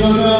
και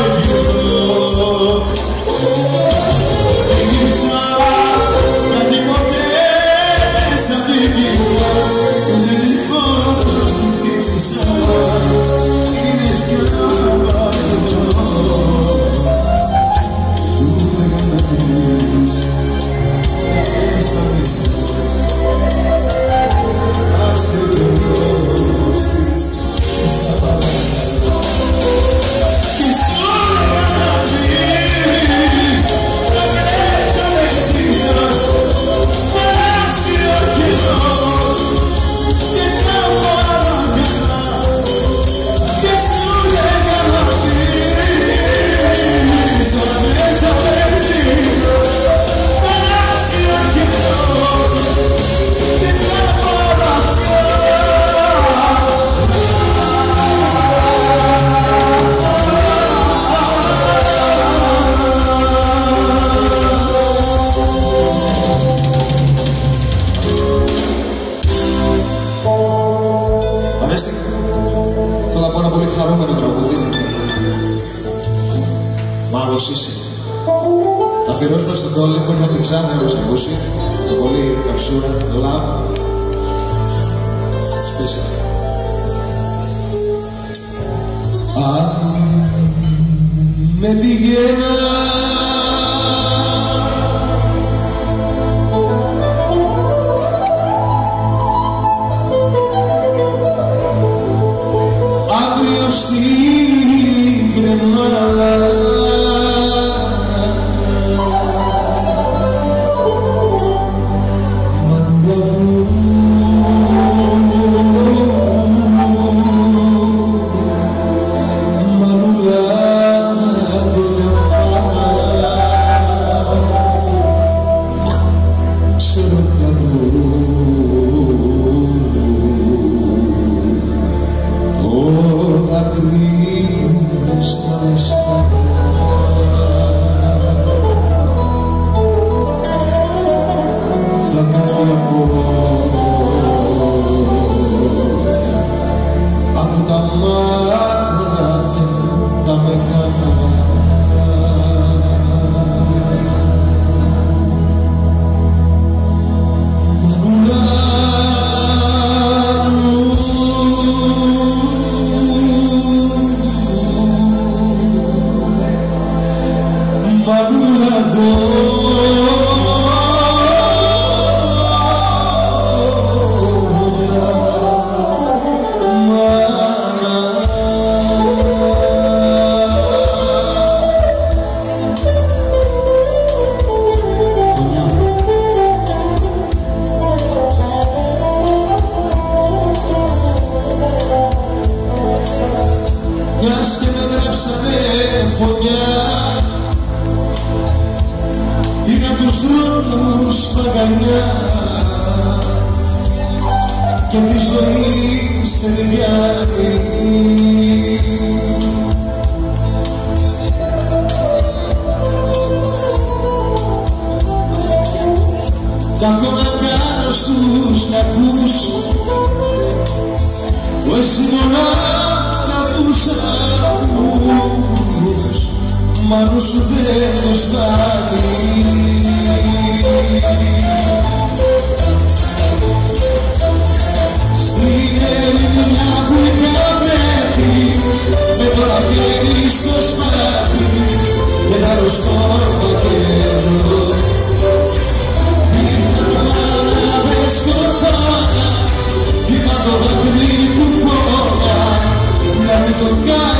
with you. Είσαι. Θα αφιερώσουμε στον κόλλη που είναι την Ξάνθη να μας ακούσει. Το πολύ καψούρα, το love. Special. Αν με πηγαίνα φωνιά Πήρα τους δρόμους παγανιά και τη ζωή σε λιάνει Κακό να κάνω στους κακούς. Που εσύ μονάχα μάνου σου δεν το στάνει Στην ελληνιά που είχα βρέθει με το χέρι στο σπάτι με τα ρωστό το κέντρο Κύμα το δάκρυ του φώτα να μην το κάνεις